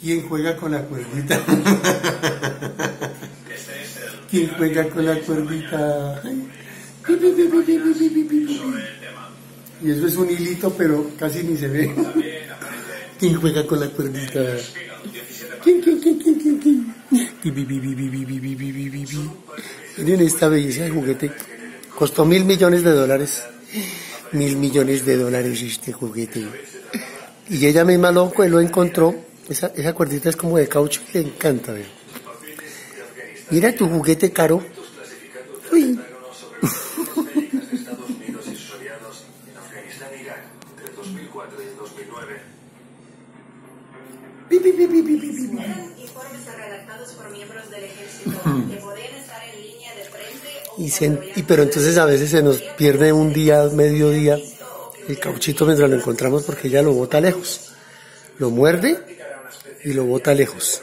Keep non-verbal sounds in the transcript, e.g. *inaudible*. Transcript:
¿Quién juega con la cuerdita? ¿Quién juega con la cuerdita? Y eso es un hilito, pero casi ni se ve. ¿Quién juega con la cuerdita? ¿Quién, quién, quién, quién, quién, quién? Miren esta belleza de juguete. Costó mil millones de dólares. Mil millones de dólares este juguete. Y ella misma lo, lo encontró. Esa, esa cuerdita es como de caucho. Le encanta, ver. Mira tu juguete caro. Uy. *laughs* Pi, pi, pi, pi, pi, pi, pi. informes redactados por miembros del ejército que podrían estar en línea de frente o Y, se- y pero entonces a veces se nos pierde un día, medio día, el cauchito mientras lo encontramos porque ella lo bota lejos. Lo muerde y lo bota lejos.